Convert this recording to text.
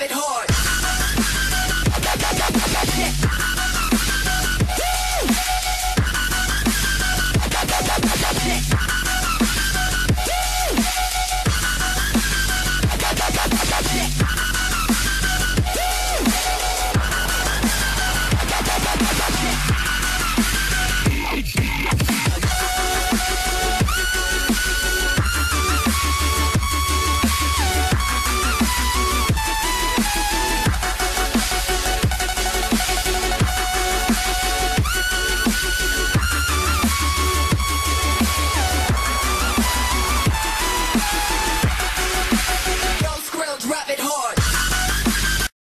it hard.